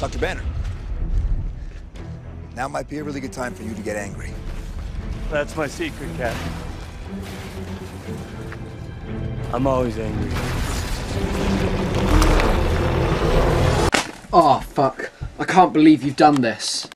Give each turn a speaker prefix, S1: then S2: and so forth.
S1: Doctor Banner. Now might be a really good time for you to get angry.
S2: That's my secret, Captain. I'm always angry.
S3: Oh, fuck. I can't believe you've done this.